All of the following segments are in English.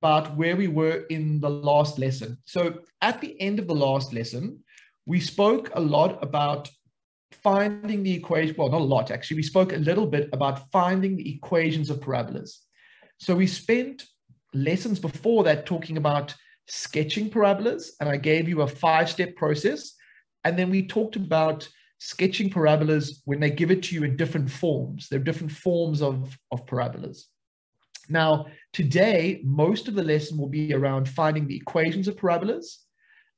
about where we were in the last lesson. So at the end of the last lesson, we spoke a lot about finding the equation, well, not a lot actually, we spoke a little bit about finding the equations of parabolas. So we spent lessons before that talking about sketching parabolas, and I gave you a five-step process. And then we talked about sketching parabolas when they give it to you in different forms. There are different forms of, of parabolas. Now, today, most of the lesson will be around finding the equations of parabolas.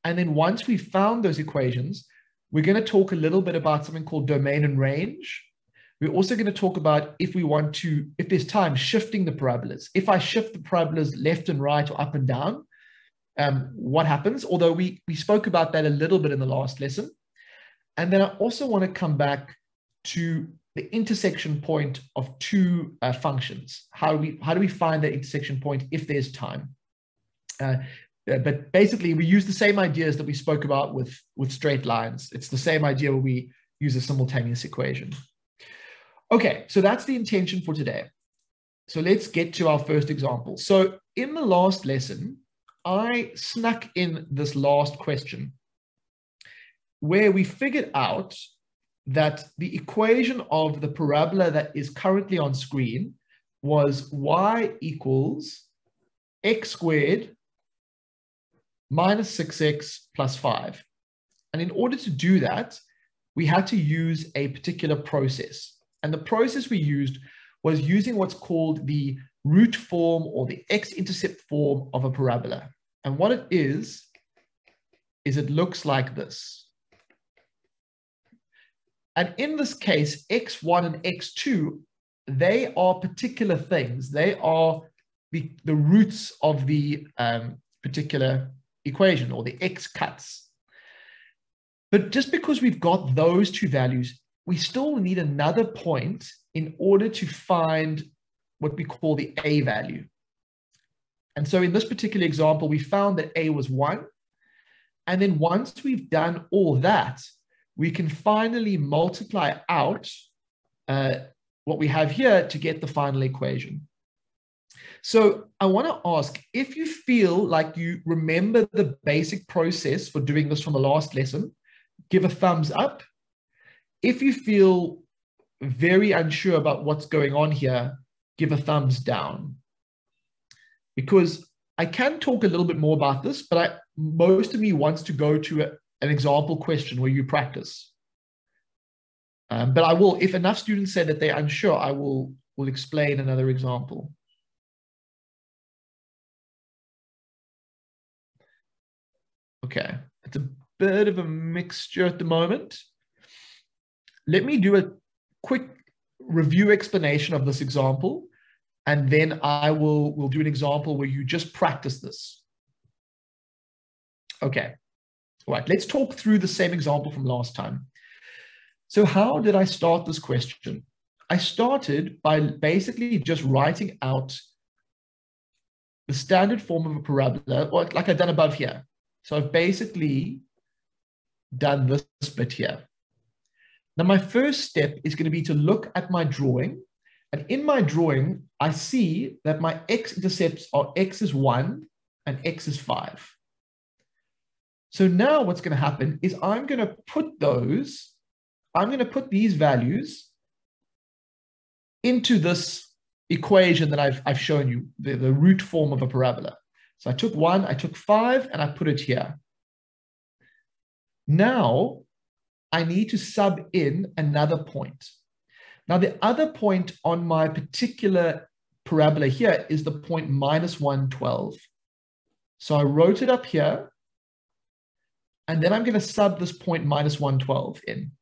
And then once we've found those equations, we're going to talk a little bit about something called domain and range. We're also going to talk about if we want to, if there's time, shifting the parabolas. If I shift the parabolas left and right or up and down, um, what happens? Although we, we spoke about that a little bit in the last lesson. And then I also want to come back to the intersection point of two uh, functions. How do we how do we find that intersection point if there's time? Uh, uh, but basically, we use the same ideas that we spoke about with with straight lines. It's the same idea where we use a simultaneous equation. Okay, so that's the intention for today. So let's get to our first example. So in the last lesson, I snuck in this last question where we figured out that the equation of the parabola that is currently on screen was y equals x squared minus 6x plus 5. And in order to do that, we had to use a particular process. And the process we used was using what's called the root form or the x-intercept form of a parabola. And what it is, is it looks like this. And in this case, x1 and x2, they are particular things. They are the, the roots of the um, particular equation or the x cuts. But just because we've got those two values, we still need another point in order to find what we call the a value. And so in this particular example, we found that a was 1. And then once we've done all that, we can finally multiply out uh, what we have here to get the final equation. So I want to ask if you feel like you remember the basic process for doing this from the last lesson, give a thumbs up. If you feel very unsure about what's going on here, give a thumbs down. Because I can talk a little bit more about this, but I, most of me wants to go to a, an example question where you practice. Um, but I will, if enough students say that they're unsure, I will, will explain another example. Okay, it's a bit of a mixture at the moment. Let me do a quick review explanation of this example, and then I will will do an example where you just practice this. Okay, all right, let's talk through the same example from last time. So how did I start this question? I started by basically just writing out the standard form of a parabola, like I've done above here. So I've basically done this bit here. Now my first step is going to be to look at my drawing. And in my drawing, I see that my x-intercepts are x is 1 and x is 5. So now what's going to happen is I'm going to put those, I'm going to put these values into this equation that I've, I've shown you, the, the root form of a parabola. So I took one, I took five, and I put it here. Now I need to sub in another point. Now the other point on my particular parabola here is the point minus 112. So I wrote it up here, and then I'm going to sub this point minus 112 in.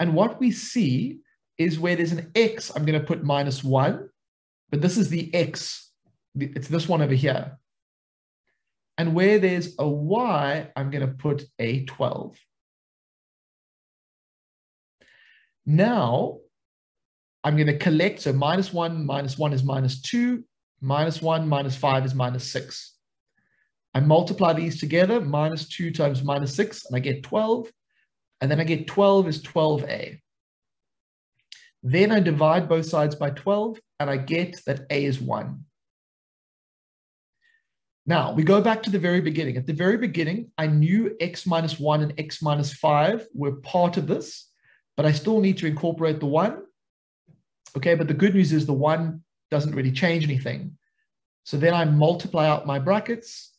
And what we see is where there's an x, I'm going to put minus 1, but this is the x, it's this one over here. And where there's a y, I'm going to put a 12. Now, I'm going to collect, so minus 1, minus 1 is minus 2, minus 1, minus 5 is minus 6. I multiply these together, minus 2 times minus 6, and I get 12. And then I get 12 is 12a. Then I divide both sides by 12, and I get that a is 1. Now we go back to the very beginning. At the very beginning, I knew x minus 1 and x minus 5 were part of this, but I still need to incorporate the 1. Okay, but the good news is the 1 doesn't really change anything. So then I multiply out my brackets,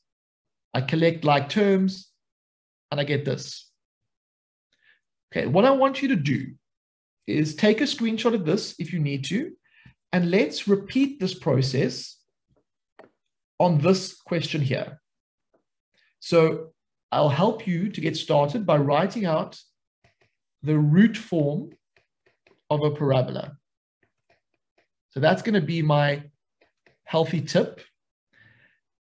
I collect like terms, and I get this. Okay, what I want you to do is take a screenshot of this if you need to, and let's repeat this process on this question here. So I'll help you to get started by writing out the root form of a parabola. So that's going to be my healthy tip.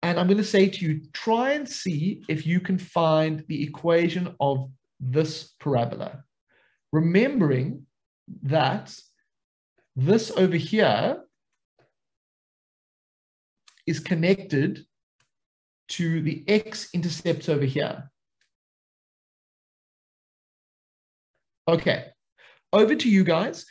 And I'm going to say to you, try and see if you can find the equation of this parabola. Remembering that this over here is connected to the x-intercept over here. Okay, over to you guys.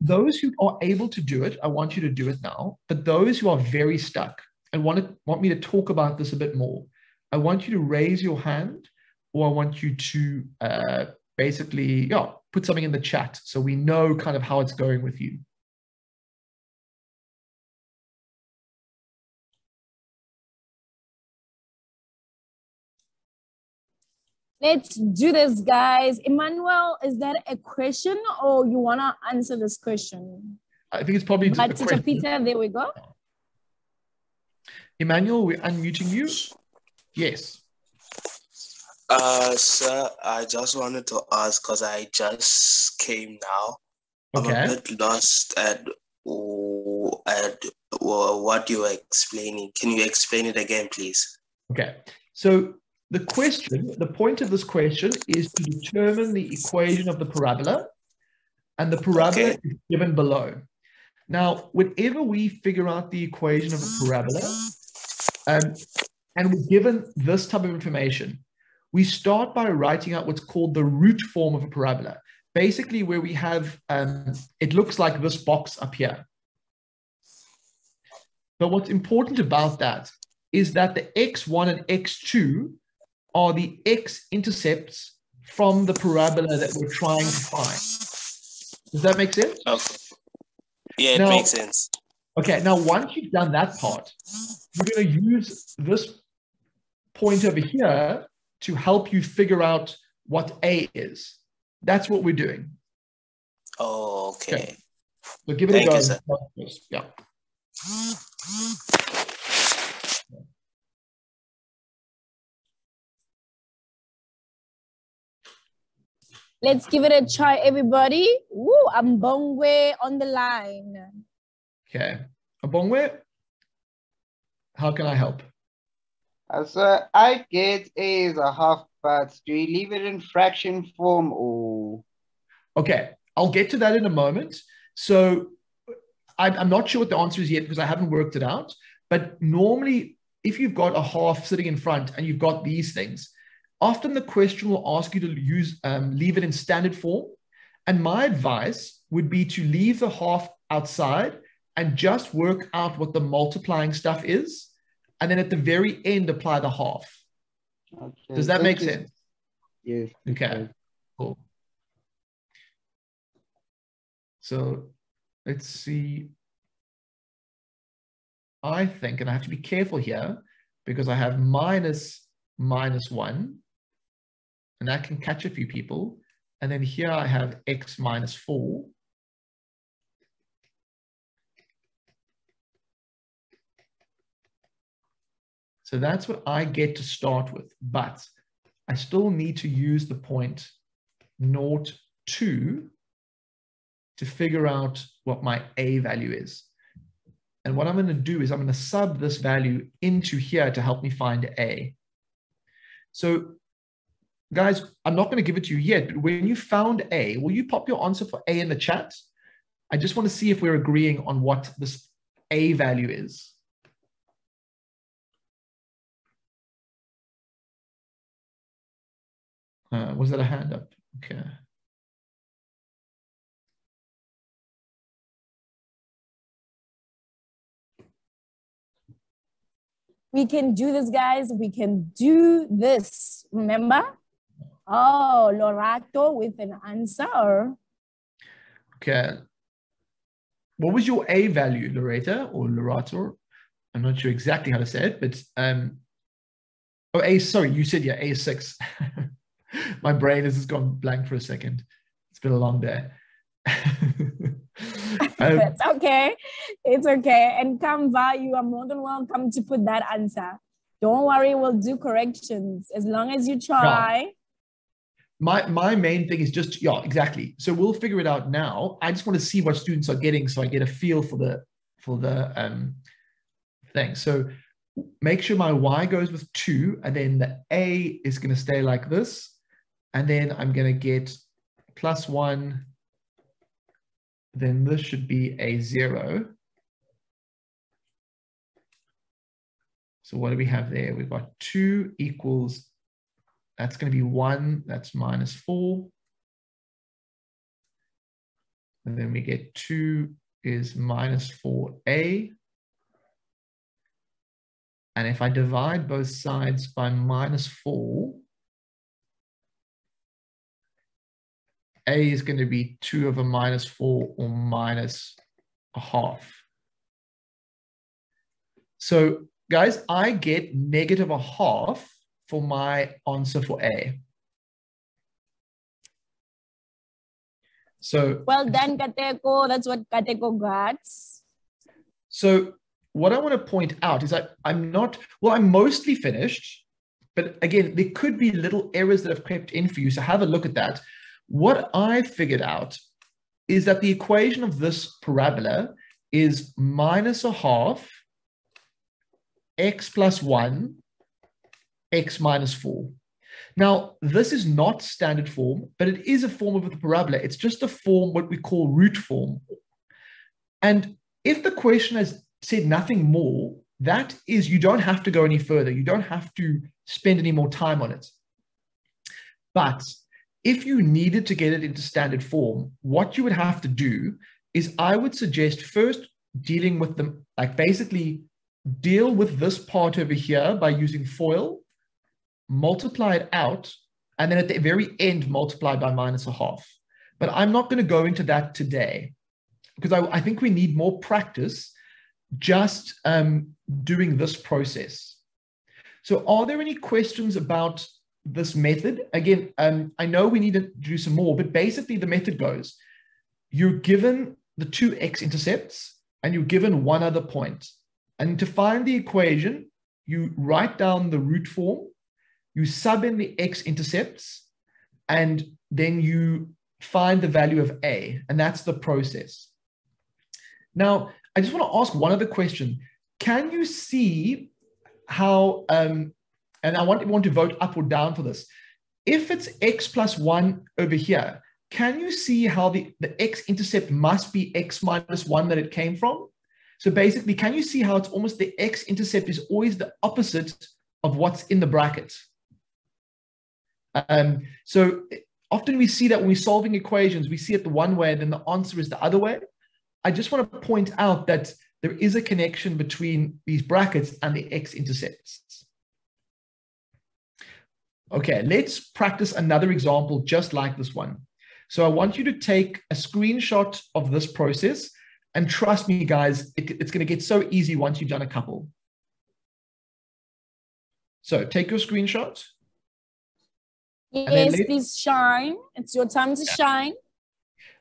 Those who are able to do it, I want you to do it now. But those who are very stuck and want, to, want me to talk about this a bit more, I want you to raise your hand or I want you to uh, basically yeah, put something in the chat so we know kind of how it's going with you. Let's do this, guys. Emmanuel, is that a question or you want to answer this question? I think it's probably but Teacher question. Peter, there we go. Emmanuel, we're unmuting you. Yes. Uh, sir, I just wanted to ask because I just came now. Okay. I'm a bit lost at, at what you are explaining. Can you explain it again, please? Okay. So the question, the point of this question is to determine the equation of the parabola, and the parabola okay. is given below. Now, whenever we figure out the equation of a parabola, um, and we're given this type of information, we start by writing out what's called the root form of a parabola. Basically, where we have, um, it looks like this box up here. But what's important about that is that the x1 and x2 are the x-intercepts from the parabola that we're trying to find. Does that make sense? Okay. Yeah, it now, makes sense. Okay, now once you've done that part, you're going to use this point over here to help you figure out what A is. That's what we're doing. Oh, okay. okay. So give it Thank a go. You, yeah. Let's give it a try, everybody. Woo, Ambongwe on the line. Okay. Ambongwe, how can I help? Uh, so I get A as a half, but do you leave it in fraction form or? Okay, I'll get to that in a moment. So I, I'm not sure what the answer is yet because I haven't worked it out. But normally, if you've got a half sitting in front and you've got these things, often the question will ask you to use um, leave it in standard form. And my advice would be to leave the half outside and just work out what the multiplying stuff is. And then at the very end, apply the half. Okay. Does that Thank make you. sense? Yes. Okay. Cool. So let's see. I think, and I have to be careful here because I have minus minus one and that can catch a few people. And then here I have x minus 4. So that's what I get to start with, but I still need to use the point naught 2 to figure out what my A value is. And what I'm going to do is I'm going to sub this value into here to help me find A. So guys, I'm not going to give it to you yet, but when you found A, will you pop your answer for A in the chat? I just want to see if we're agreeing on what this A value is. Uh, was that a hand up? Okay. We can do this, guys. We can do this. Remember? Oh, Lorato with an answer. Okay. What was your A value, Loretta or Lorato? I'm not sure exactly how to say it, but um, oh, A, sorry, you said, yeah, A6. My brain has just gone blank for a second. It's been a long day. um, okay. It's okay. And Canva, you are more than welcome to put that answer. Don't worry, we'll do corrections as long as you try. My my main thing is just yeah, exactly. So we'll figure it out now. I just want to see what students are getting so I get a feel for the for the um thing. So make sure my y goes with two, and then the a is going to stay like this. And then I'm going to get plus one. Then this should be a zero. So what do we have there? We've got two equals, that's going to be one, that's minus four. And then we get two is minus 4a. And if I divide both sides by minus 4, a is going to be 2 over minus 4 or minus a half. So guys, I get negative a half for my answer for A. So well done, Kateko. That's what Kateko got. So what I want to point out is that I'm not, well, I'm mostly finished, but again, there could be little errors that have crept in for you. So have a look at that. What I figured out is that the equation of this parabola is minus a half x plus 1, x minus 4. Now, this is not standard form, but it is a form of the parabola. It's just a form, what we call root form. And if the question has said nothing more, that is, you don't have to go any further. You don't have to spend any more time on it. But if you needed to get it into standard form, what you would have to do is I would suggest first dealing with them, like basically deal with this part over here by using FOIL, multiply it out, and then at the very end, multiply by minus a half. But I'm not going to go into that today because I, I think we need more practice just um, doing this process. So are there any questions about this method? Again, um, I know we need to do some more, but basically the method goes, you're given the two x-intercepts and you're given one other point. And to find the equation, you write down the root form, you sub in the x-intercepts, and then you find the value of a, and that's the process. Now, I just want to ask one other question. Can you see how, um, and I want everyone to vote up or down for this. If it's x plus 1 over here, can you see how the, the x-intercept must be x minus 1 that it came from? So basically, can you see how it's almost the x-intercept is always the opposite of what's in the bracket? Um, so often we see that when we're solving equations, we see it the one way and then the answer is the other way. I just want to point out that there is a connection between these brackets and the x-intercepts. Okay, let's practice another example just like this one. So I want you to take a screenshot of this process and trust me, guys, it, it's going to get so easy once you've done a couple. So take your screenshot. Yes, please shine. It's your time to shine.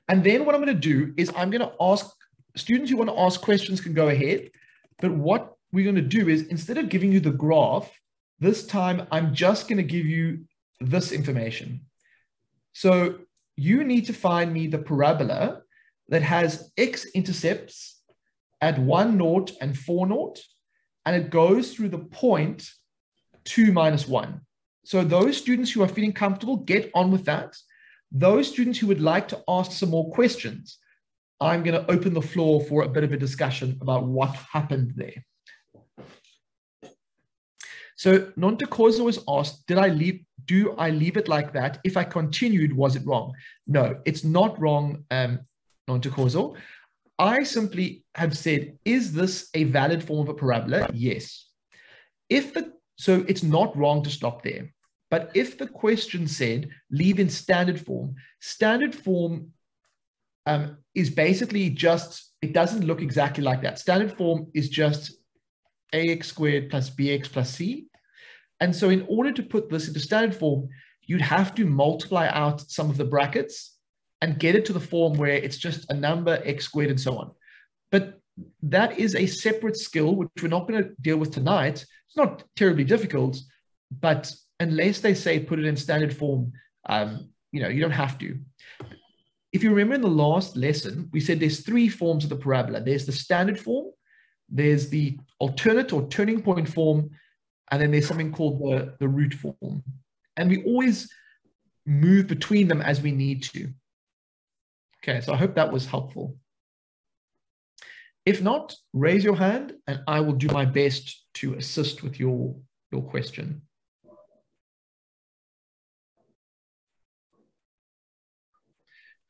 And then what I'm going to do is I'm going to ask students who want to ask questions can go ahead. But what we're going to do is instead of giving you the graph, this time I'm just going to give you this information. So you need to find me the parabola that has x-intercepts at 1 naught and 4 naught, and it goes through the point 2 minus 1. So those students who are feeling comfortable, get on with that. Those students who would like to ask some more questions, I'm going to open the floor for a bit of a discussion about what happened there. So Nontokozo was asked, did I leave, do I leave it like that? If I continued, was it wrong? No, it's not wrong, um, non-causal. I simply have said, is this a valid form of a parabola? Yes. if the so it's not wrong to stop there. But if the question said leave in standard form, standard form um, is basically just, it doesn't look exactly like that. Standard form is just ax squared plus bx plus c. And so in order to put this into standard form, you'd have to multiply out some of the brackets and get it to the form where it's just a number, x squared, and so on. But that is a separate skill, which we're not going to deal with tonight. It's not terribly difficult, but unless they say put it in standard form, um, you know, you don't have to. If you remember in the last lesson, we said there's three forms of the parabola. There's the standard form, there's the alternate or turning point form, and then there's something called the, the root form. And we always move between them as we need to. Okay, so I hope that was helpful. If not, raise your hand and I will do my best to assist with your, your question.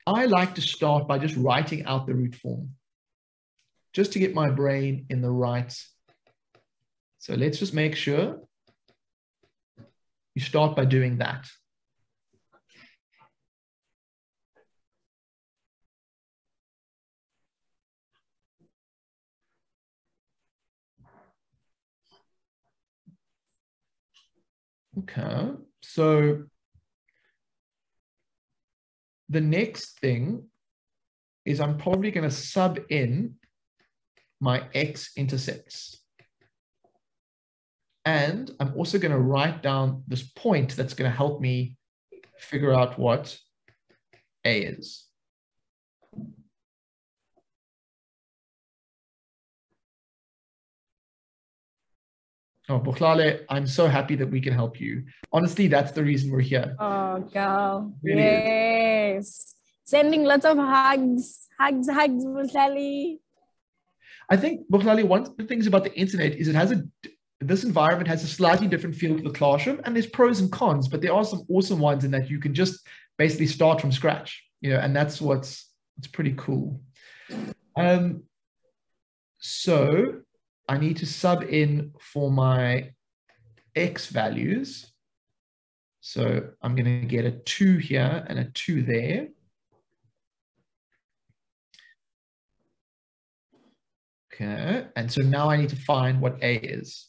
I like to start by just writing out the root form, just to get my brain in the right. So let's just make sure you start by doing that. Okay, so the next thing is I'm probably going to sub in my x-intercepts. And I'm also going to write down this point that's going to help me figure out what A is. Oh, Bukhlale, I'm so happy that we can help you. Honestly, that's the reason we're here. Oh, girl. Really yes. Is. Sending lots of hugs. Hugs, hugs, Bukhlale. I think, Bukhlale, one of the things about the internet is it has a, this environment has a slightly different feel to the classroom and there's pros and cons, but there are some awesome ones in that you can just basically start from scratch, you know, and that's what's, it's pretty cool. Um, so I need to sub in for my x values. So I'm going to get a 2 here and a 2 there. Okay, and so now I need to find what A is.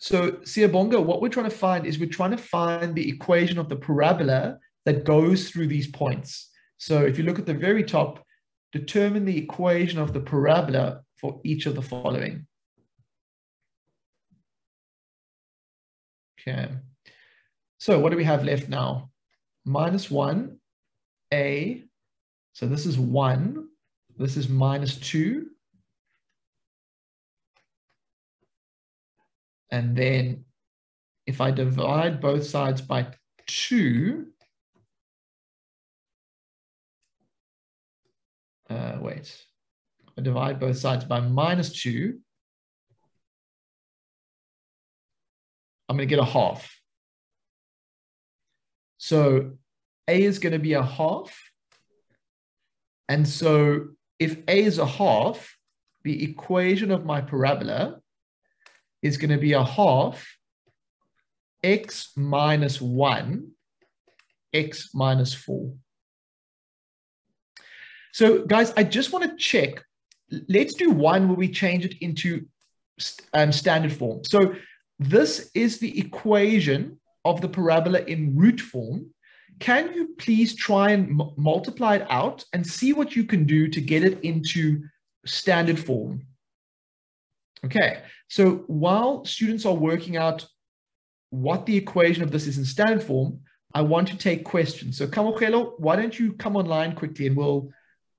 So Siyabonga, what we're trying to find is we're trying to find the equation of the parabola that goes through these points. So if you look at the very top, determine the equation of the parabola for each of the following. Okay. So what do we have left now? Minus 1, A. So this is 1. This is minus 2. And then if I divide both sides by 2, uh, wait, I divide both sides by minus 2, I'm going to get a half. So A is going to be a half. And so if A is a half, the equation of my parabola is going to be a half x minus 1, x minus 4. So guys, I just want to check. Let's do one where we change it into um, standard form. So this is the equation of the parabola in root form. Can you please try and multiply it out and see what you can do to get it into standard form? Okay, so while students are working out what the equation of this is in standard form, I want to take questions. So Kamogelo, why don't you come online quickly and we'll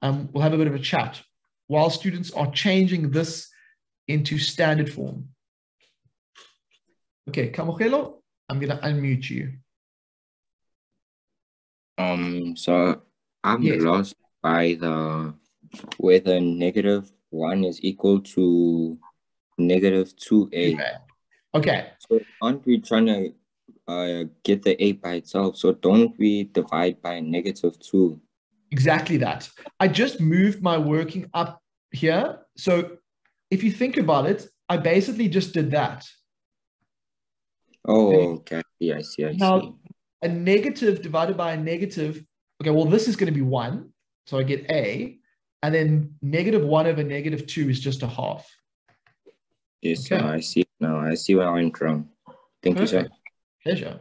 um, we'll have a bit of a chat while students are changing this into standard form. Okay, Kamogelo, I'm going to unmute you. Um, so I'm yes. lost by the whether negative one is equal to negative two a. Okay. okay. So aren't we trying to uh, get the a by itself? So don't we divide by negative two? Exactly that. I just moved my working up here. So if you think about it, I basically just did that. Oh, okay. I see. Now, see. a negative divided by a negative. Okay, well, this is going to be one. So I get A. And then negative one over negative two is just a half. Yes, okay. Uh, I see now. I see where I'm wrong. Thank Perfect. you, sir. Pleasure.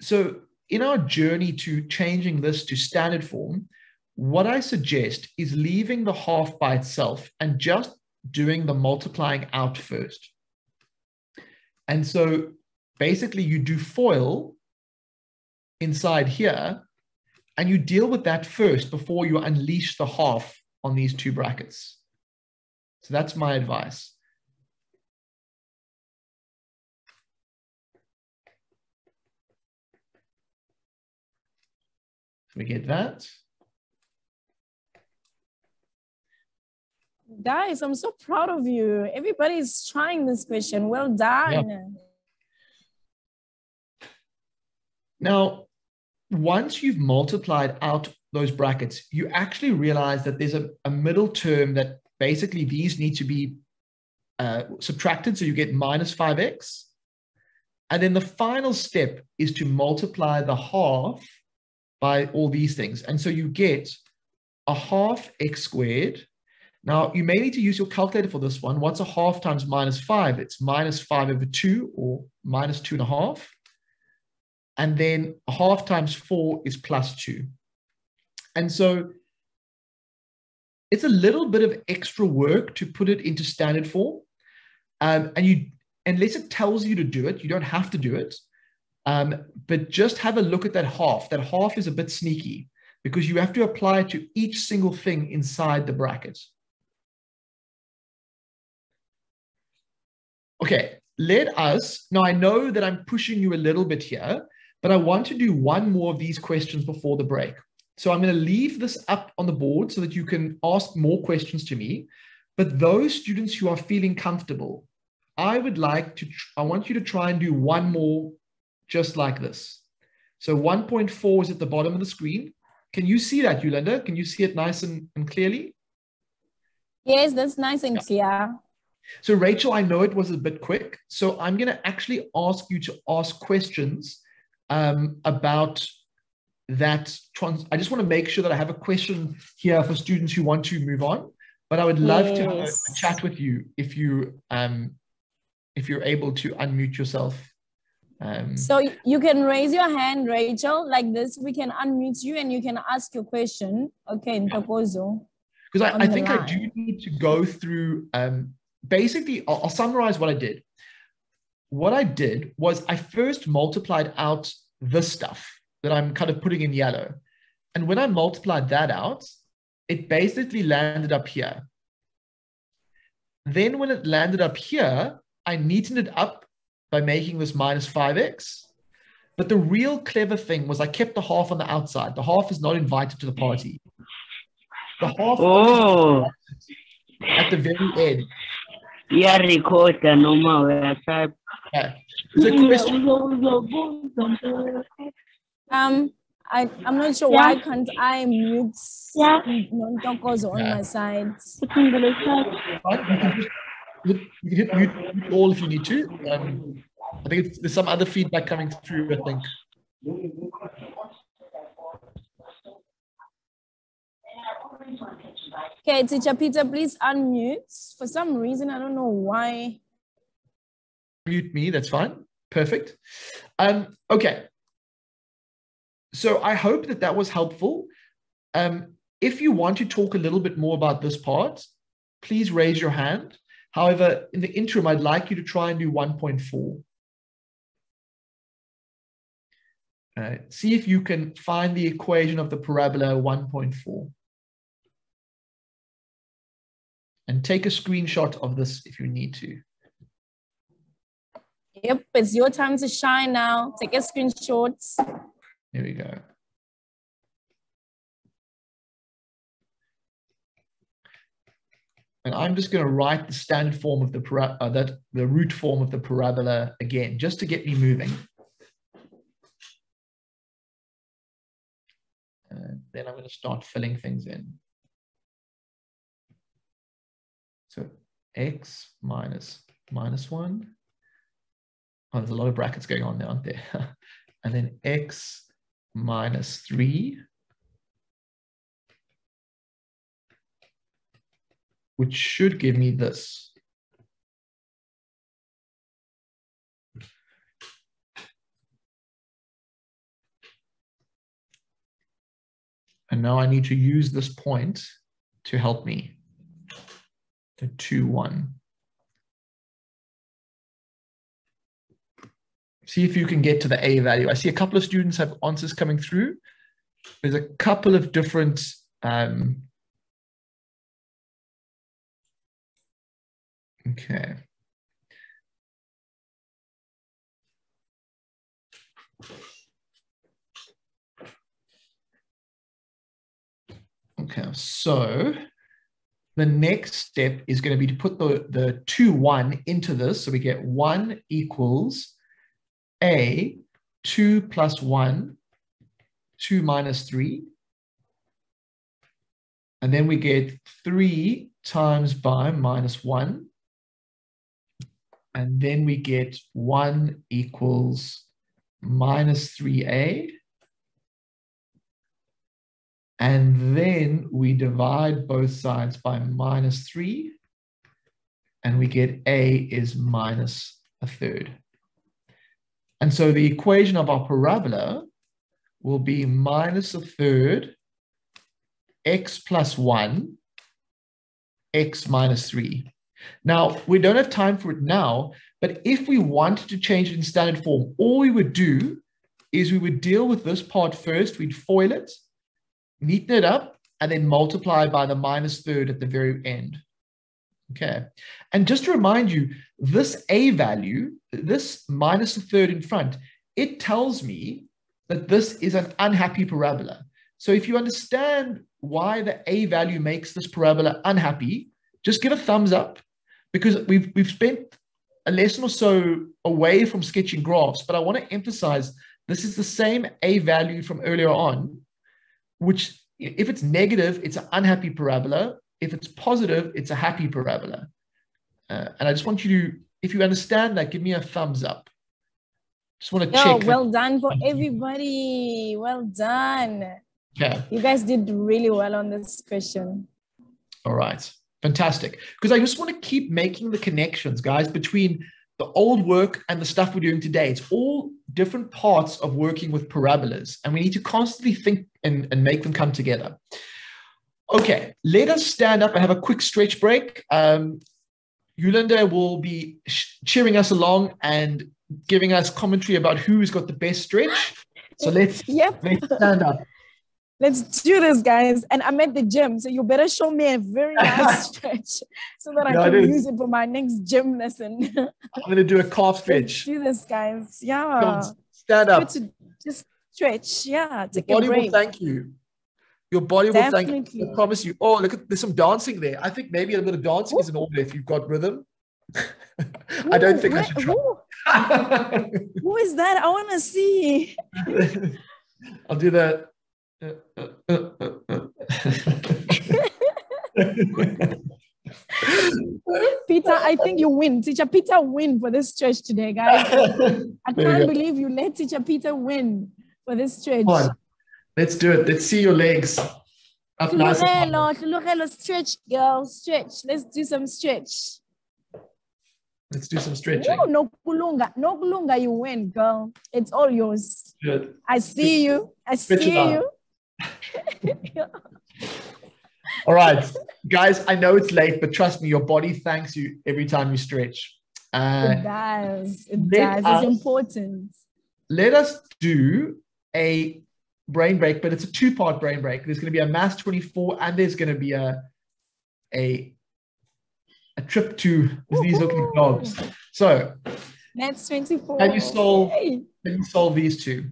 So in our journey to changing this to standard form, what I suggest is leaving the half by itself and just doing the multiplying out first. And so basically you do FOIL inside here and you deal with that first before you unleash the half on these two brackets. So that's my advice. we get that. Guys, I'm so proud of you. Everybody's trying this question. Well done. Yeah. Now, once you've multiplied out those brackets, you actually realize that there's a, a middle term that basically these need to be uh, subtracted. So you get minus 5x. And then the final step is to multiply the half by all these things. And so you get a half x squared. Now, you may need to use your calculator for this one. What's a half times minus 5? It's minus 5 over 2 or minus 2 and a half. And then a half times 4 is plus 2. And so it's a little bit of extra work to put it into standard form. Um, and you, unless it tells you to do it, you don't have to do it. Um, but just have a look at that half. That half is a bit sneaky because you have to apply it to each single thing inside the bracket. Okay, let us, now I know that I'm pushing you a little bit here, but I want to do one more of these questions before the break. So I'm going to leave this up on the board so that you can ask more questions to me. But those students who are feeling comfortable, I would like to, I want you to try and do one more just like this. So 1.4 is at the bottom of the screen. Can you see that, Yolanda? Can you see it nice and, and clearly? Yes, that's nice and yeah. clear. So Rachel, I know it was a bit quick. So I'm going to actually ask you to ask questions um, about that. Trans- I just want to make sure that I have a question here for students who want to move on. But I would love yes. to have a chat with you if you um, if you're able to unmute yourself. Um, so you can raise your hand, Rachel, like this. We can unmute you and you can ask your question. Okay, Ntokozo. Because I, I think line. I do need to go through, um, basically, I'll, I'll summarize what I did. What I did was I first multiplied out the stuff that I'm kind of putting in yellow. And when I multiplied that out, it basically landed up here. Then when it landed up here, I neatened it up by making this minus 5x. But the real clever thing was I kept the half on the outside. The half is not invited to the party. The half oh. at the very end. Yeah, record the normal website. Yeah. question. Um, I, I'm not sure yeah. why can't I mute yeah. non-talkers on yeah. my side. You can you can hit mute, mute all if you need to. Um, I think there's some other feedback coming through, I think. Okay, teacher Peter, please unmute. For some reason, I don't know why. Mute me, that's fine. Perfect. Um, okay. So I hope that that was helpful. Um, if you want to talk a little bit more about this part, please raise your hand. However, in the interim, I'd like you to try and do 1.4. Uh, see if you can find the equation of the parabola 1.4. And take a screenshot of this if you need to. Yep, it's your time to shine now. Take a screenshot. Here we go. And I'm just going to write the standard form of the uh, that the root form of the parabola again, just to get me moving. And then I'm going to start filling things in. So x minus minus 1. Oh, there's a lot of brackets going on there, aren't there? and then x minus 3, which should give me this. And now I need to use this point to help me. The 2, 1. See if you can get to the A value. I see a couple of students have answers coming through. There's a couple of different um, okay. Okay, so the next step is going to be to put the, the 2, 1 into this. So we get 1 equals A, 2 plus 1, 2 minus 3. And then we get 3 times by minus 1. And then we get 1 equals minus 3a. And then we divide both sides by minus 3. And we get a is minus a third. And so the equation of our parabola will be minus a third x plus 1, x minus 3. Now, we don't have time for it now, but if we wanted to change it in standard form, all we would do is we would deal with this part first. We'd FOIL it, neaten it up, and then multiply by the minus third at the very end. Okay. And just to remind you, this A value, this minus a third in front, it tells me that this is an unhappy parabola. So if you understand why the A value makes this parabola unhappy, just give a thumbs up because we've, we've spent a lesson or so away from sketching graphs, but I want to emphasize this is the same A value from earlier on, which if it's negative, it's an unhappy parabola. If it's positive, it's a happy parabola. Uh, and I just want you to, if you understand that, give me a thumbs up. Just want to check. Well done for everybody. Well done. Yeah. You guys did really well on this question. All right. Fantastic. Because I just want to keep making the connections, guys, between the old work and the stuff we're doing today. It's all different parts of working with parabolas, and we need to constantly think and, and make them come together. Okay, let us stand up and have a quick stretch break. Um, Yolanda will be cheering us along and giving us commentary about who's got the best stretch. So let's, yep. let's stand up. Let's do this, guys. And I'm at the gym, so you better show me a very nice stretch so that yeah, I can use it for my next gym lesson. I'm going to do a calf stretch. Let's do this, guys. Yeah. stand up. To just stretch. Yeah. Take Your body will thank you. Your body will Definitely. thank you. I promise you. Oh, look at there's some dancing there. I think maybe a little bit of dancing Ooh. is in order if you've got rhythm. I don't think where, I should try. Who? who is that? I want to see. I'll do that. Uh, uh, uh, Peter, I think you win. Teacher Peter win for this stretch today, guys. I can't believe you let Teacher Peter win for this stretch. Let's do it. Let's see your legs. Up nice hello, stretch, girl. Stretch. Let's do some stretch. Let's do some stretching. No, no kulunga. Nokulunga, you win, girl. It's all yours. Good. I see you. I Stretch see you. All right, guys, I know it's late, but trust me, your body thanks you every time you stretch. Uh, it does. It does. Us, it's important. Let us do a brain break, but it's a two part brain break. There's going to be a maths 24 and there's going to be a, a, a trip to these looking dogs. So, maths 24. Can you solve, can you solve these two?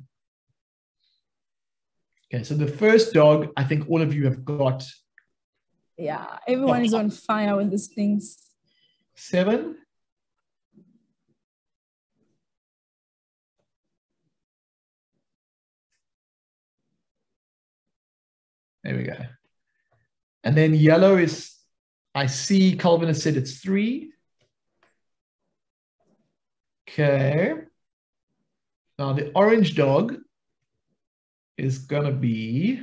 Okay, so the first dog, I think all of you have got. Yeah, everyone is on fire with these things. Seven. There we go. And then yellow is I see Calvin has said it's three. Okay. Now the orange dog is going to be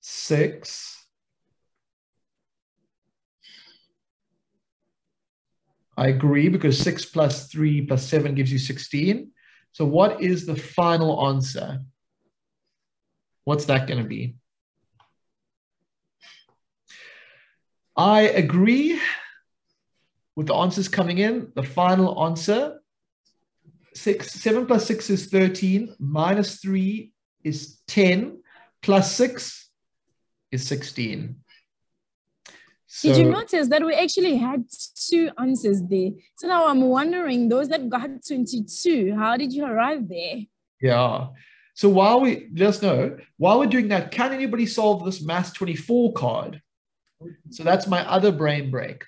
six. I agree because six plus three plus seven gives you 16. So what is the final answer? What's that going to be? I agree with the answers coming in. The final answer, six, seven plus six is 13, minus three is 10, plus six is 16. So, Did you notice that we actually had two answers there? So now I'm wondering, those that got 22, how did you arrive there? Yeah. So while we just know, while we're doing that, can anybody solve this maths 24 card? So that's my other brain break.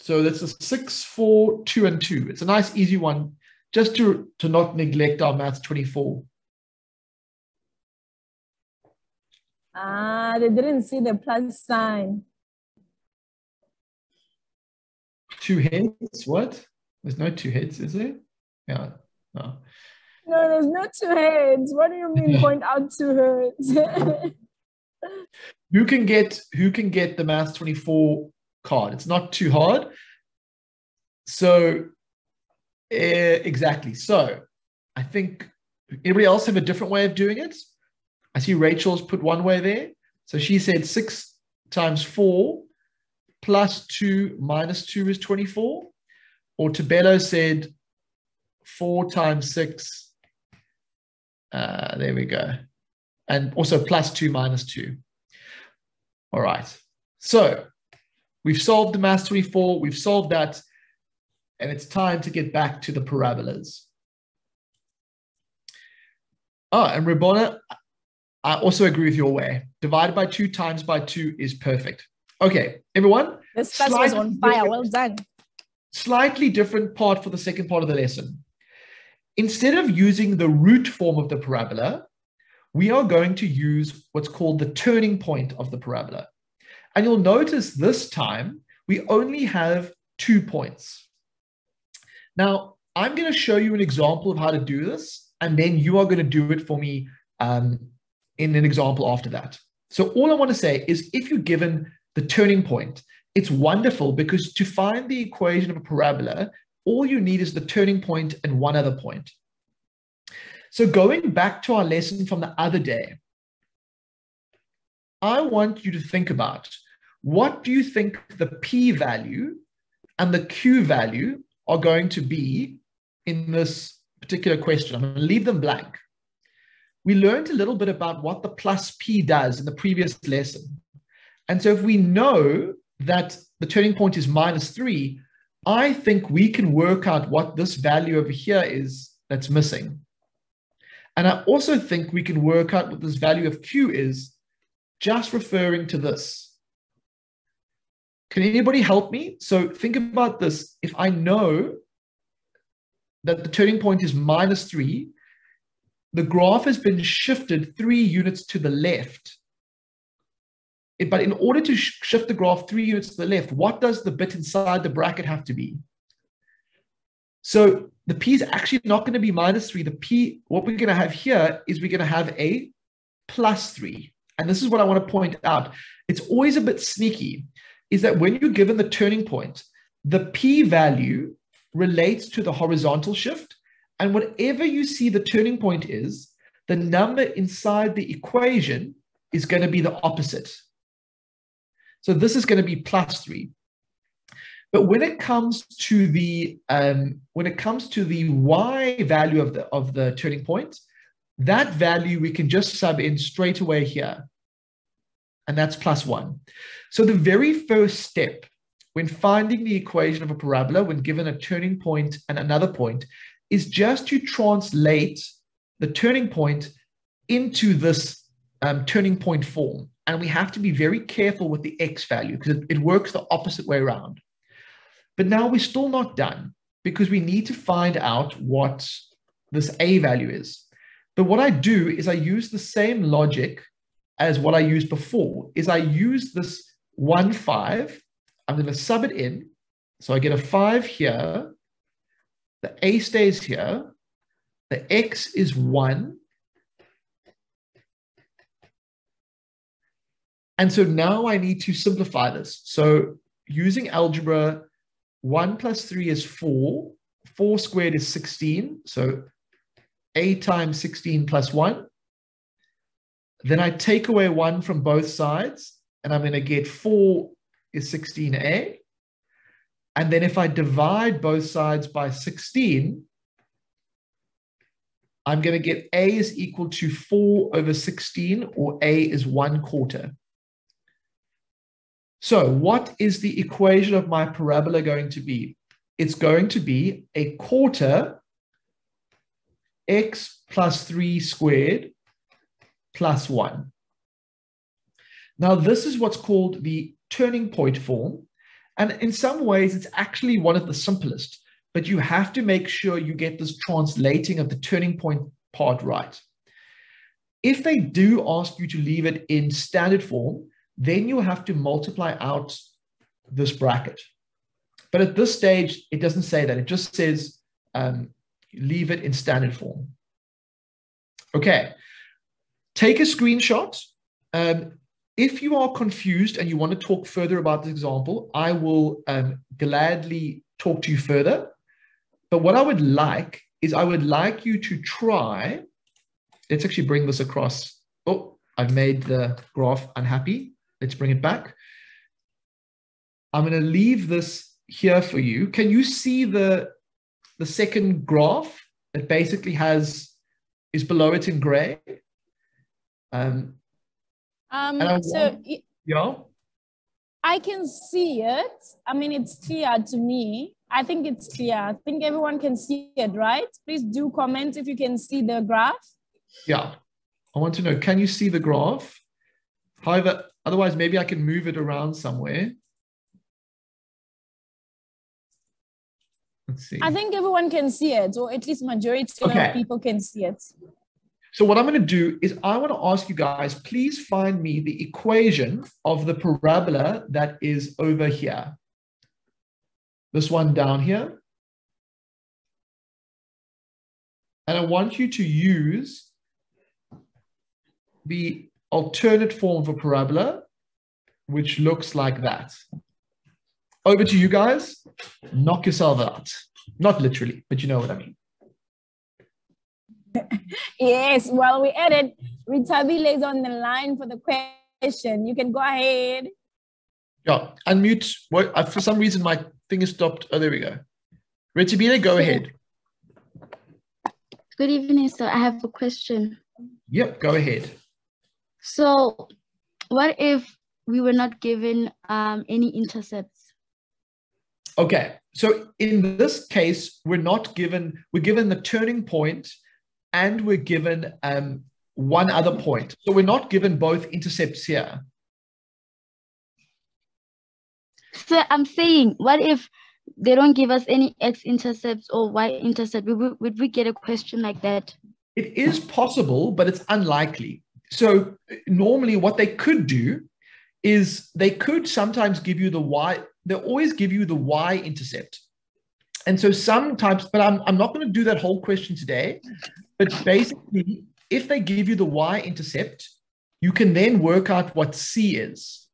So that's a six, four, two, and two. It's a nice, easy one, just to, to not neglect our maths 24. Ah, they didn't see the plus sign. Two heads? What? There's no two heads, is there? Yeah, no. No, there's no two heads. What do you mean point out two heads? who can get who can get the Math 24 card? It's not too hard. So uh, exactly. So I think anybody else have a different way of doing it? I see Rachel's put one way there. So she said six times four plus two minus two is 24. Or Tabello said four times six. Uh, there we go. And also plus two minus two. All right. So we've solved the maths 24. We've solved that. And it's time to get back to the parabolas. Oh, and Rabona, I also agree with your way. Divided by two times by two is perfect. Okay, everyone. This class was on fire. Well done. Slightly different part for the second part of the lesson. Instead of using the root form of the parabola, we are going to use what's called the turning point of the parabola. And you'll notice this time we only have two points. Now, I'm going to show you an example of how to do this, and then you are going to do it for me um, in an example after that. So all I want to say is if you're given the turning point, it's wonderful because to find the equation of a parabola, all you need is the turning point and one other point. So going back to our lesson from the other day, I want you to think about what do you think the p value and the q value are going to be in this particular question. I'm going to leave them blank we learned a little bit about what the plus P does in the previous lesson. And so if we know that the turning point is minus three, I think we can work out what this value over here is that's missing. And I also think we can work out what this value of Q is just referring to this. Can anybody help me? So think about this. If I know that the turning point is minus three, the graph has been shifted three units to the left. But in order to sh shift the graph three units to the left, what does the bit inside the bracket have to be? So the p is actually not going to be minus three. The p, what we're going to have here is we're going to have a plus three. And this is what I want to point out. It's always a bit sneaky, is that when you're given the turning point, the p value relates to the horizontal shift and whatever you see the turning point is, the number inside the equation is going to be the opposite. So this is going to be plus three. But when it comes to the um, when it comes to the y value of the of the turning point, that value we can just sub in straight away here, and that's plus one. So the very first step when finding the equation of a parabola, when given a turning point and another point, is just to translate the turning point into this um, turning point form. And we have to be very careful with the x value because it, it works the opposite way around. But now we're still not done because we need to find out what this a value is. But what I do is I use the same logic as what I used before, is I use this 1, 5. I'm going to sub it in. So I get a 5 here. The a stays here. The x is 1. And so now I need to simplify this. So using algebra, 1 plus 3 is 4. 4 squared is 16. So a times 16 plus 1. Then I take away 1 from both sides, and I'm going to get 4 is 16a. And then if I divide both sides by 16, I'm going to get a is equal to 4 over 16, or a is 1 quarter. So what is the equation of my parabola going to be? It's going to be a quarter x plus 3 squared plus 1. Now, this is what's called the turning point form. And in some ways, it's actually one of the simplest, but you have to make sure you get this translating of the turning point part right. If they do ask you to leave it in standard form, then you have to multiply out this bracket. But at this stage, it doesn't say that. It just says um, leave it in standard form. Okay, take a screenshot. Um, if you are confused and you want to talk further about this example, I will um, gladly talk to you further. But what I would like is I would like you to try, let's actually bring this across. Oh, I've made the graph unhappy. Let's bring it back. I'm going to leave this here for you. Can you see the, the second graph that basically has, is below it in gray? Um, um, so, yeah. I can see it. I mean, it's clear to me. I think it's clear. I think everyone can see it, right? Please do comment if you can see the graph. Yeah. I want to know, can you see the graph? However, Otherwise, maybe I can move it around somewhere. Let's see. I think everyone can see it, or at least majority okay. of people can see it. So what I'm going to do is I want to ask you guys, please find me the equation of the parabola that is over here. This one down here. And I want you to use the alternate form of a parabola, which looks like that. Over to you guys. Knock yourself out. Not literally, but you know what I mean. yes, well, we added Rethabile is on the line for the question. You can go ahead. Yeah, unmute. What, uh, for some reason, my thing is stopped. Oh, there we go. Rethabile, go ahead. Good evening, sir. I have a question. Yep, go ahead. So what if we were not given um, any intercepts? Okay, so in this case, we're not given, we're given the turning point and we're given um, one other point. So we're not given both intercepts here. So I'm saying, what if they don't give us any x intercepts or y intercept? Would would we get a question like that? It is possible, but it's unlikely so normally what they could do is they could sometimes give you the y they always give you the y intercept and so sometimes but i'm, I'm not going to do that whole question today but basically if they give you the y intercept you can then work out what c is.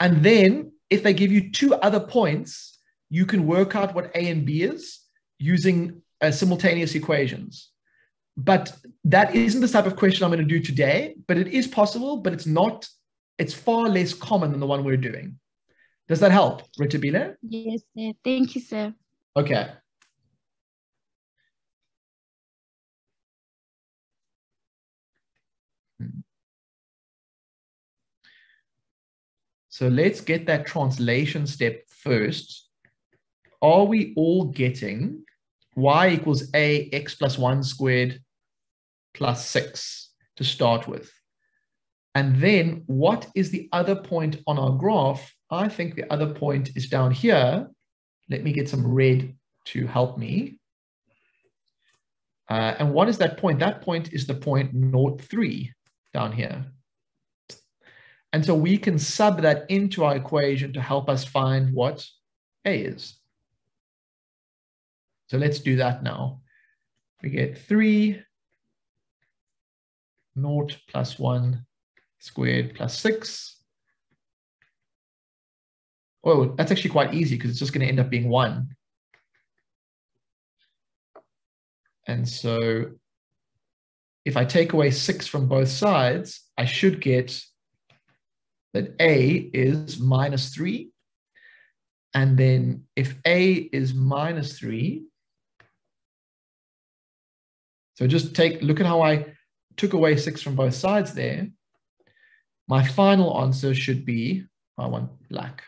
And then if they give you two other points you can work out what a and b is using uh, simultaneous equations but that isn't the type of question I'm going to do today, but it is possible, but it's not, it's far less common than the one we're doing. Does that help, Rethabile? Yes, sir. Thank you, sir. Okay. So let's get that translation step first. Are we all getting y equals a x plus 1 squared plus 6 to start with. And then what is the other point on our graph? I think the other point is down here. Let me get some red to help me. Uh, and what is that point? That point is the point 0, 3 down here. And so we can sub that into our equation to help us find what A is. So let's do that now. We get 3 naught plus 1 squared plus 6. Oh, that's actually quite easy because it's just going to end up being 1. And so if I take away 6 from both sides, I should get that A is minus 3. And then if A is minus 3, so just take, look at how I took away 6 from both sides there. My final answer should be, I want black.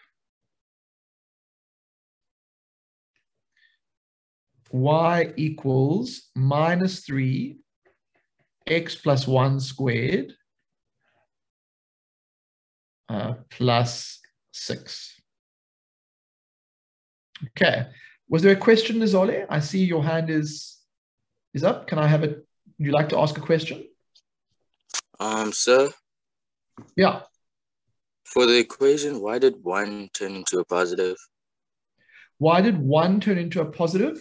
y equals minus 3 x plus 1 squared uh, plus 6. Okay. Was there a question, Nizole? I see your hand is is up. Can I have it? Would you like to ask a question? Um, sir. Yeah. For the equation, why did one turn into a positive? Why did one turn into a positive?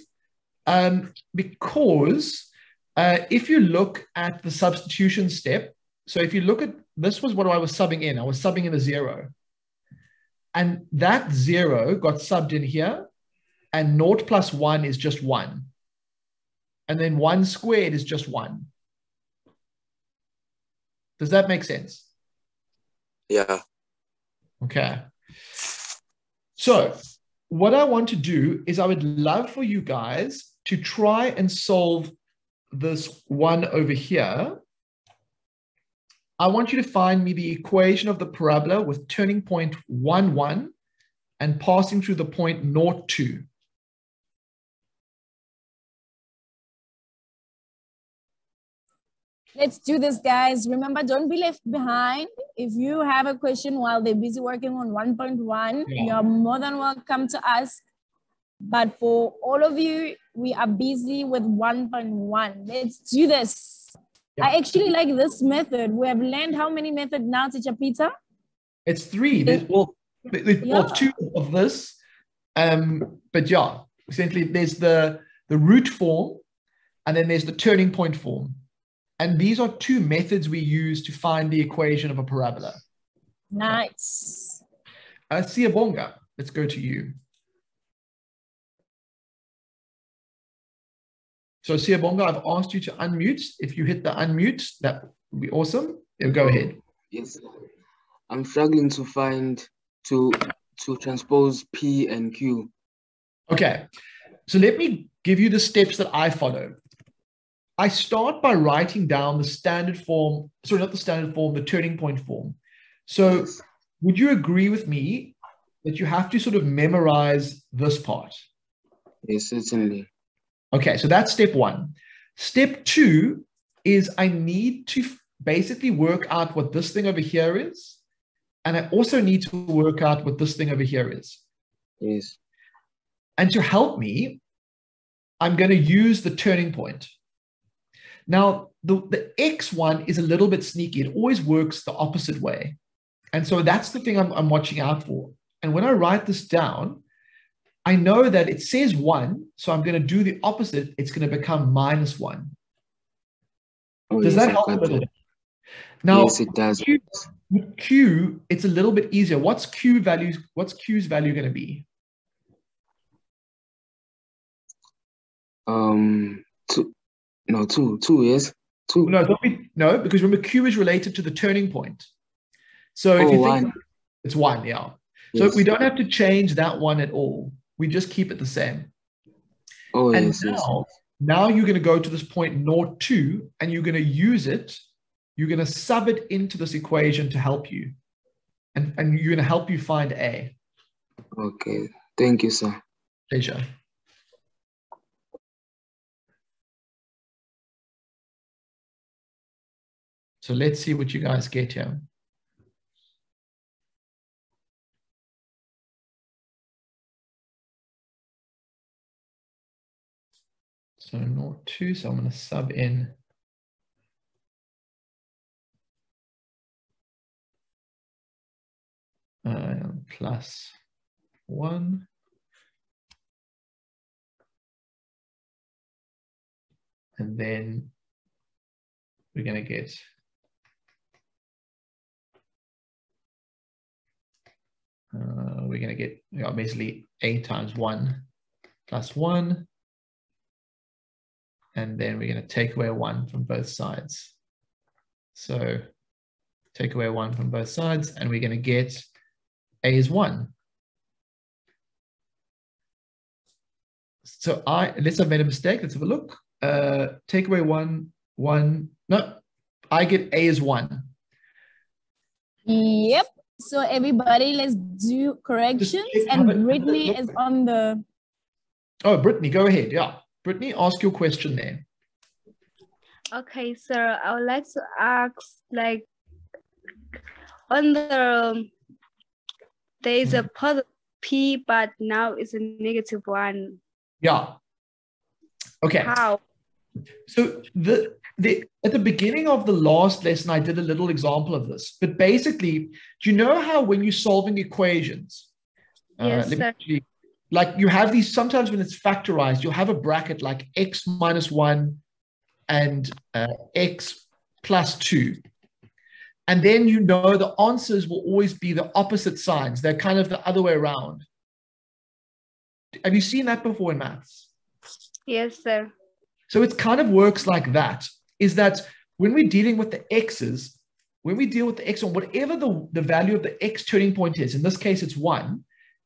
Um, because uh, if you look at the substitution step, so if you look at this was what I was subbing in. I was subbing in a zero. And that zero got subbed in here, and naught plus one is just one. And then one squared is just one. Does that make sense? Yeah. Okay. So what I want to do is I would love for you guys to try and solve this one over here I want you to find me the equation of the parabola with turning point 1, 1 and passing through the point 0, 2. Let's do this, guys. Remember, don't be left behind. If you have a question while they're busy working on 1.1, yeah. you're more than welcome to ask. But for all of you, we are busy with 1.1. Let's do this. I actually like this method. We have learned how many methods now, teacher Peter? It's three. There's, well, there's, yeah. well, two of this. Um, but yeah, essentially there's the, the root form and then there's the turning point form. And these are two methods we use to find the equation of a parabola. Nice. Uh, Siyabonga, let's go to you. So Siyabonga, I've asked you to unmute. If you hit the unmute, that would be awesome. Yeah, go ahead. Yes. I'm struggling to find to to transpose P and Q. Okay. So let me give you the steps that I follow. I start by writing down the standard form, sorry, not the standard form, the turning point form. So would you agree with me that you have to sort of memorize this part? Yes, certainly. Okay, so that's step one. Step two is I need to basically work out what this thing over here is. And I also need to work out what this thing over here is. Yes. And to help me, I'm going to use the turning point. Now, the, the X one is a little bit sneaky. It always works the opposite way. And so that's the thing I'm, I'm watching out for. And when I write this down, I know that it says one, so I'm going to do the opposite. It's going to become minus one. Oh, does yes, that help a little bit? Now, yes, it does. Q, with Q, it's a little bit easier. What's Q value? What's Q's value going to be? Um, two. No, two. Two. Yes, two. No, don't be, no, because remember Q is related to the turning point. So if oh, you think one. it's one, yeah. So yes. we don't have to change that one at all. We just keep it the same. Oh, and yes, now, yes. now you're going to go to this point naught two, and you're going to use it. You're going to sub it into this equation to help you, and and you're going to help you find a. Okay. Thank you, sir. Pleasure. So let's see what you guys get here. So naught two, so I'm going to sub in uh, plus 1. And then we're going to get uh, we're going to get you know, basically a times 1 plus 1. And then we're going to take away 1 from both sides. So take away 1 from both sides, and we're going to get a is 1. So I, unless I've made a mistake, let's have a look. Uh, take away 1, 1. No, I get a is 1. Yep. So everybody, let's do corrections. And Brittany is on the. Oh, Brittany, go ahead. Yeah. Brittany, ask your question there. Okay, sir. I would like to ask, like, on the there is a mm-hmm. positive p, but now it's a negative one. Yeah. Okay. How? So the the at the beginning of the last lesson, I did a little example of this. But basically, do you know how when you're solving equations, uh, yes, uh, me, like you have these sometimes when it's factorized, you'll have a bracket like x minus one and uh, x plus two. And then you know the answers will always be the opposite signs. They're kind of the other way around. Have you seen that before in maths? Yes, sir. So it kind of works like that is that when we're dealing with the x's, when we deal with the x on whatever the, the value of the x turning point is, in this case it's one,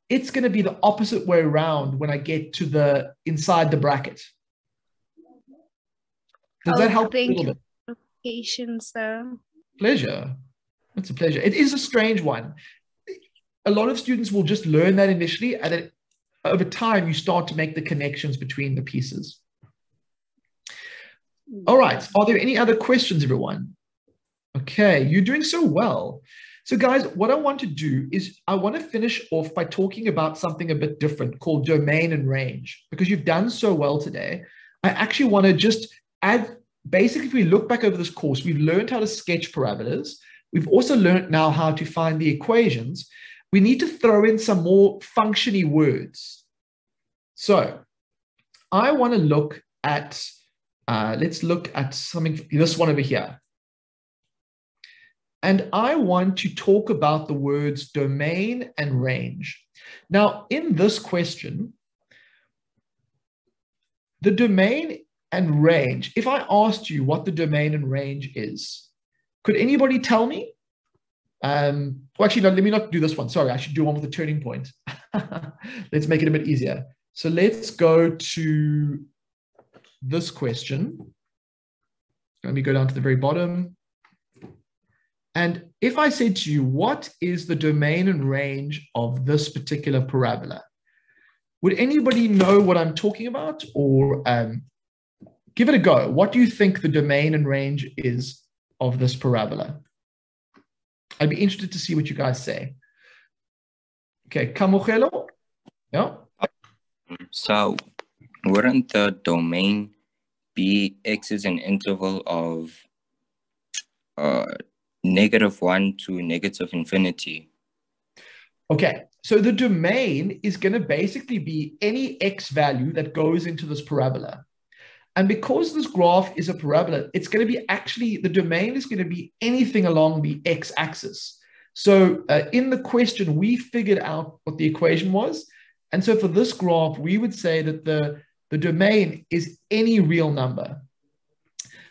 it's going to be the opposite way around when I get to the inside the bracket. Does oh, that help thank bit? Patience, sir. Pleasure. It's a pleasure. It is a strange one. A lot of students will just learn that initially, and then over time, you start to make the connections between the pieces. All right. Are there any other questions, everyone? Okay, you're doing so well. So, guys, what I want to do is I want to finish off by talking about something a bit different called domain and range. Because you've done so well today, I actually want to just add basically, if we look back over this course, we've learned how to sketch parabolas. We've also learned now how to find the equations. We need to throw in some more functiony words. So I want to look at uh, let's look at something, this one over here. And I want to talk about the words domain and range. Now, in this question, the domain and range, if I asked you what the domain and range is, could anybody tell me? Um, well, actually, no, let me not do this one. Sorry, I should do one with a turning point. let's make it a bit easier. So let's go to this question. Let me go down to the very bottom. And if I said to you, what is the domain and range of this particular parabola? Would anybody know what I'm talking about or um, give it a go? What do you think the domain and range is of this parabola? I'd be interested to see what you guys say. Okay, Kamogelo? Yeah. So wouldn't the domain be x is an interval of uh, negative 1 to negative infinity? Okay, so the domain is going to basically be any x value that goes into this parabola. And because this graph is a parabola, it's going to be actually, the domain is going to be anything along the x-axis. So uh, in the question, we figured out what the equation was. And so for this graph, we would say that the, the domain is any real number.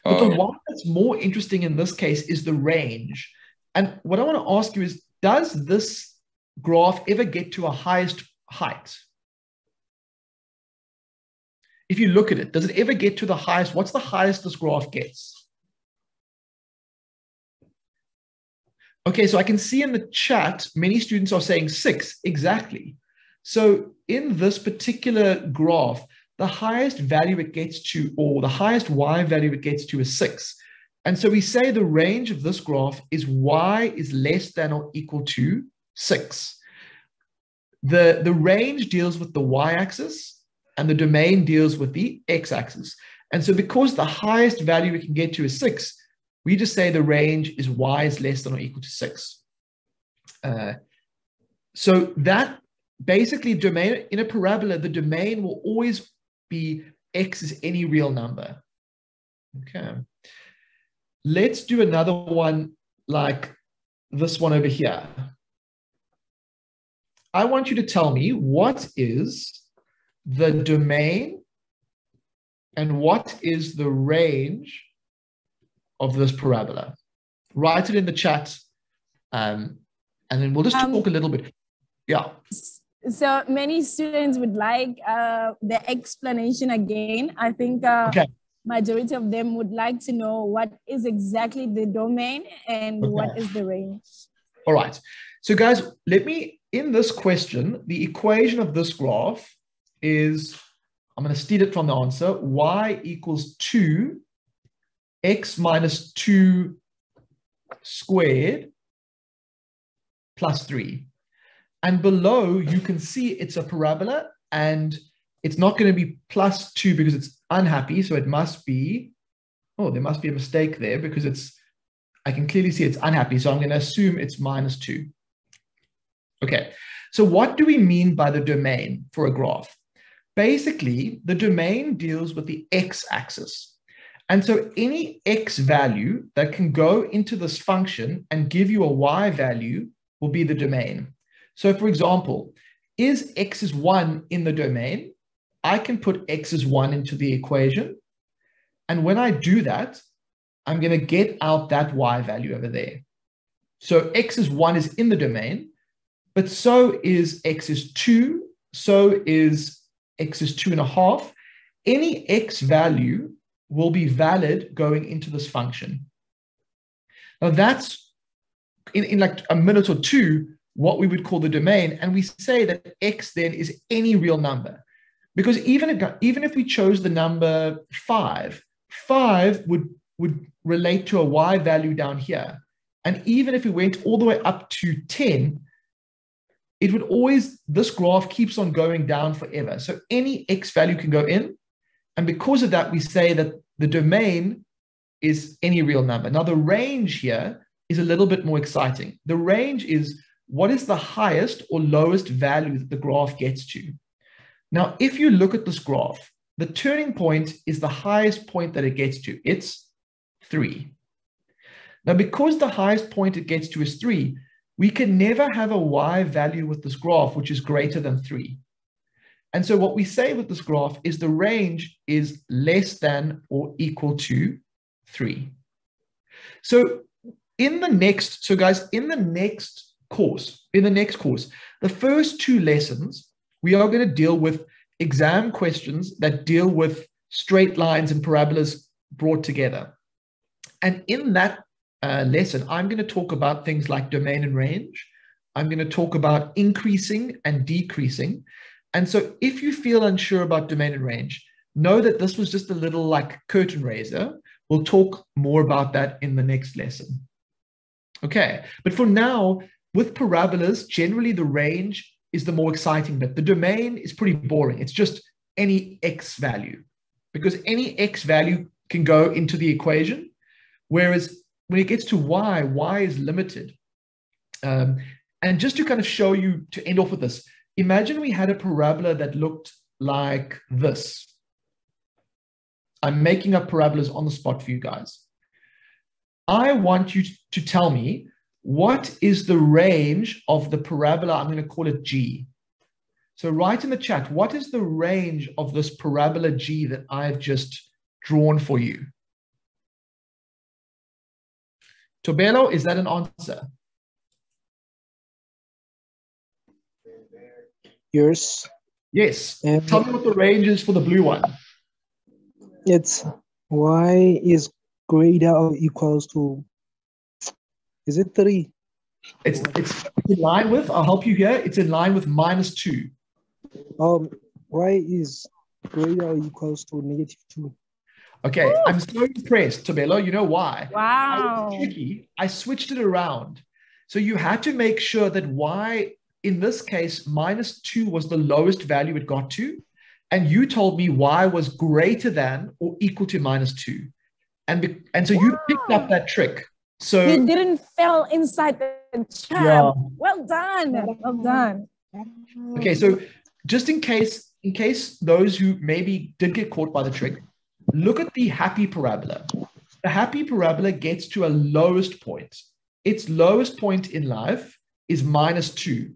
But the oh. one that's more interesting in this case is the range. And what I want to ask you is, does this graph ever get to a highest height? If you look at it, does it ever get to the highest? What's the highest this graph gets? Okay, so I can see in the chat, many students are saying six, exactly. So in this particular graph, the highest value it gets to, or the highest y value it gets to is six. And so we say the range of this graph is y is less than or equal to six. The, the range deals with the y-axis and the domain deals with the x-axis. And so because the highest value we can get to is six, we just say the range is y is less than or equal to six. Uh, so that basically domain in a parabola, the domain will always be x is any real number. Okay. Let's do another one like this one over here. I want you to tell me what is the domain and what is the range of this parabola. Write it in the chat um, and then we'll just um, talk a little bit. Yeah. So many students would like uh, the explanation again. I think uh, okay. majority of them would like to know what is exactly the domain and okay. what is the range. All right. So guys, let me, in this question, the equation of this graph is, I'm going to steal it from the answer, y equals 2, x minus 2 squared plus 3. And below, you can see it's a parabola and it's not going to be plus 2 because it's unhappy. So it must be, oh, there must be a mistake there because it's, I can clearly see it's unhappy. So I'm going to assume it's minus 2. Okay, so what do we mean by the domain for a graph? Basically, the domain deals with the x-axis. And so any x value that can go into this function and give you a y value will be the domain. So for example, is x is 1 in the domain? I can put x is 1 into the equation. And when I do that, I'm going to get out that y value over there. So x is 1 is in the domain, but so is x is 2, so is x is 2 and a half. Any x value will be valid going into this function. Now that's in, in like a minute or two, what we would call the domain. And we say that x then is any real number. Because even if, even if we chose the number five, five would, would relate to a y value down here. And even if we went all the way up to 10, it would always, this graph keeps on going down forever. So any x value can go in. And because of that, we say that the domain is any real number. Now, the range here is a little bit more exciting. The range is what is the highest or lowest value that the graph gets to? Now, if you look at this graph, the turning point is the highest point that it gets to. It's 3. Now, because the highest point it gets to is 3, we can never have a y value with this graph which is greater than 3. And so what we say with this graph is the range is less than or equal to 3. So in the next, so guys, in the next course, in the next course, the first two lessons, we are going to deal with exam questions that deal with straight lines and parabolas brought together. And in that uh, lesson, I'm going to talk about things like domain and range. I'm going to talk about increasing and decreasing. And so if you feel unsure about domain and range, know that this was just a little like curtain raiser. We'll talk more about that in the next lesson. Okay, but for now, with parabolas, generally the range is the more exciting bit. The domain is pretty boring. It's just any x value because any x value can go into the equation. Whereas when it gets to y, y is limited. Um, and just to kind of show you, to end off with this, imagine we had a parabola that looked like this. I'm making up parabolas on the spot for you guys. I want you to tell me what is the range of the parabola? I'm going to call it G. So write in the chat, what is the range of this parabola G that I've just drawn for you? Tobelo, is that an answer? Yours. Yes. Um, Tell me what the range is for the blue one. It's y is greater or equals to is it three? It's it's in line with. I'll help you here. It's in line with minus two. Um, y is greater or equals to negative two. Okay, Ooh. I'm so impressed, Tabelo. You know why? Wow. I tricky. I switched it around. So you had to make sure that y, in this case, minus two was the lowest value it got to. And you told me y was greater than or equal to minus two. And, be, and so wow. you picked up that trick. So you didn't fell inside the Yeah. Well done. Well done. Okay, so just in case, in case those who maybe did get caught by the trick, look at the happy parabola. The happy parabola gets to a lowest point. Its lowest point in life is minus two.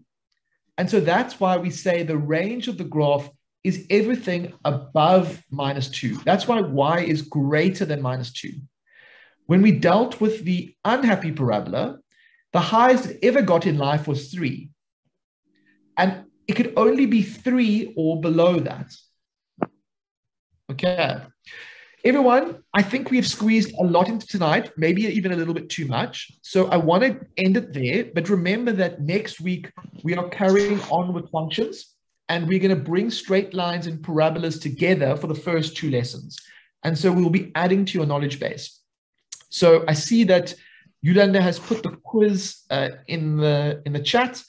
And so that's why we say the range of the graph is everything above minus two. That's why y is greater than minus two. When we dealt with the unhappy parabola, the highest it ever got in life was three. And it could only be three or below that. Okay. Everyone, I think we've squeezed a lot into tonight, maybe even a little bit too much. So I want to end it there. But remember that next week we are carrying on with functions and we're going to bring straight lines and parabolas together for the first two lessons. And so we'll be adding to your knowledge base. So I see that Yolanda has put the quiz uh, in the in the chat,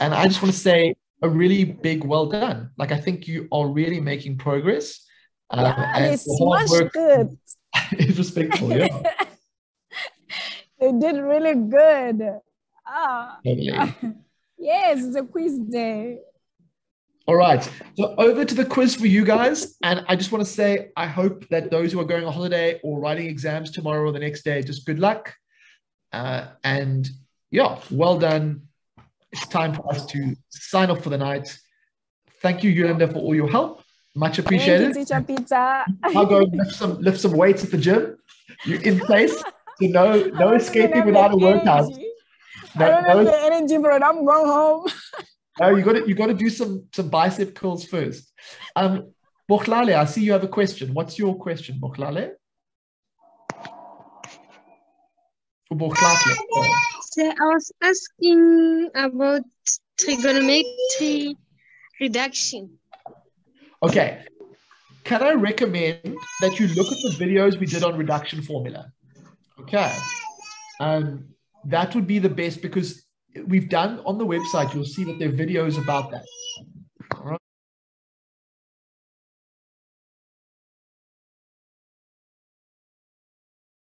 and I just want to say a really big well done. Like I think you are really making progress. Um, yeah, and it's much good. is respectful, yeah. they did really good. Ah, totally. yes, it's a quiz day. All right. So over to the quiz for you guys. And I just want to say, I hope that those who are going on holiday or writing exams tomorrow or the next day, just good luck. Uh, and yeah, well done. It's time for us to sign off for the night. Thank you, Yolanda, for all your help. Much appreciated. Thank you, Peter. I'll go lift some lift some weights at the gym. You're in place. So no no escaping without a workout. No, I don't have no, the energy it. I'm going home. No, you got to you got to do some some bicep curls first. Um, Bohlale, I see you have a question. What's your question, Bohlale? So I was asking about trigonometry reduction. Okay. Can I recommend that you look at the videos we did on reduction formula? Okay. Um, that would be the best because we've done on the website, you'll see that there are videos about that.